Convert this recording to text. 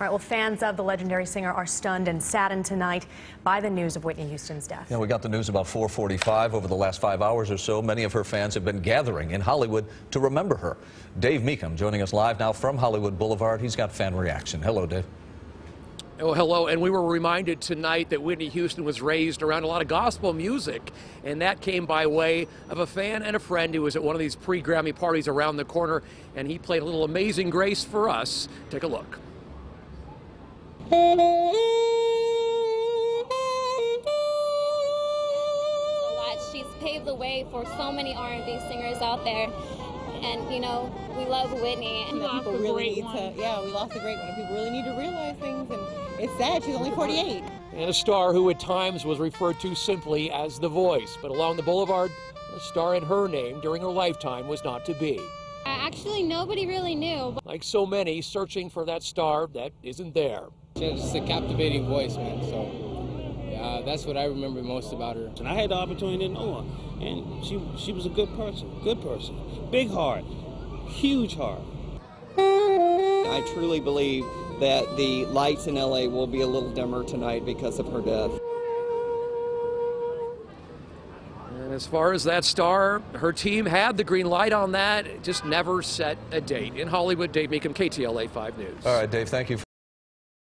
All right, well, fans of the legendary singer are stunned and saddened tonight by the news of Whitney Houston's death. Yeah, we got the news about 445 over the last five hours or so. Many of her fans have been gathering in Hollywood to remember her. Dave Mecham joining us live now from Hollywood Boulevard. He's got fan reaction. Hello, Dave. Oh, hello. And we were reminded tonight that Whitney Houston was raised around a lot of gospel music, and that came by way of a fan and a friend who was at one of these pre Grammy parties around the corner, and he played a little Amazing Grace for us. Take a look. A lot. She's paved the way for so many R&B singers out there. And, you know, we love Whitney. And that people really need to, yeah, we lost a great one. People really need to realize things, and it's sad she's only 48. And a star who at times was referred to simply as the voice, but along the boulevard, a star in her name during her lifetime was not to be. Uh, actually, nobody really knew. Like so many, searching for that star that isn't there. She just a captivating voice, man. So yeah, that's what I remember most about her. And I had the opportunity to know her, and she she was a good person, good person, big heart, huge heart. I truly believe that the lights in LA will be a little dimmer tonight because of her death. And as far as that star, her team had the green light on that, just never set a date. In Hollywood, Dave Mecham, KTLA 5 News. All right, Dave, thank you.